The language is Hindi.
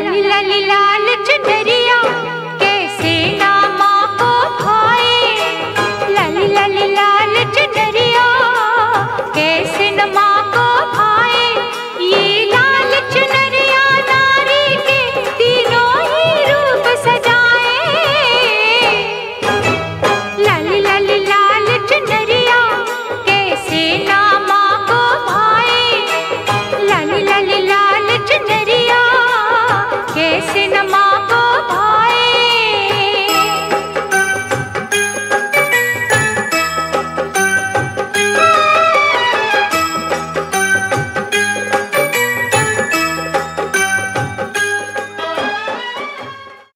लाल लाल लाल चुन